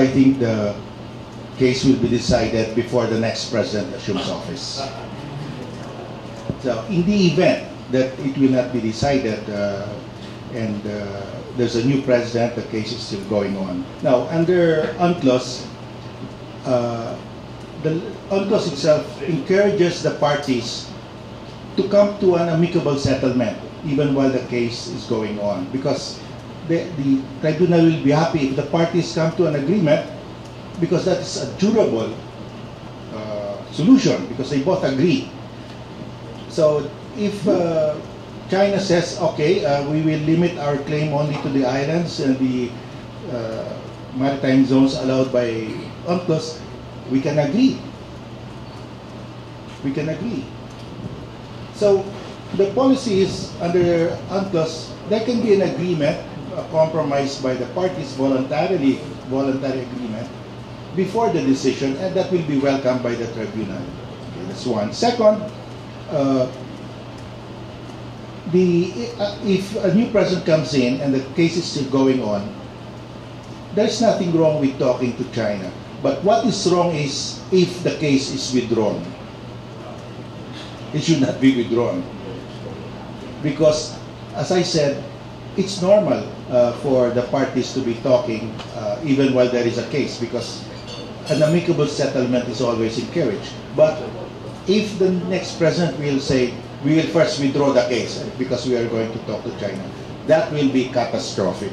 I think the case will be decided before the next president assumes office. So in the event that it will not be decided uh, and uh, there's a new president, the case is still going on. Now, under UNCLOS, uh, the UNCLOS itself encourages the parties to come to an amicable settlement even while the case is going on because the, tribunal will be happy if the parties come to an agreement because that is a durable uh, solution because they both agree. So if uh, China says, okay, uh, we will limit our claim only to the islands and the uh, maritime zones allowed by UNCLOS, we can agree. We can agree. So the policy is under UNCLOS, there can be an agreement, a compromise by the parties voluntarily, voluntary agreement, before the decision, and that will be welcomed by the tribunal. Okay, that's one. Second, uh, the uh, if a new president comes in and the case is still going on, there's nothing wrong with talking to China. But what is wrong is if the case is withdrawn. It should not be withdrawn. Because, as I said, it's normal uh, for the parties to be talking uh, even while there is a case because an amicable settlement is always encouraged. But if the next president will say, we will first withdraw the case because we are going to talk to China, that will be catastrophic.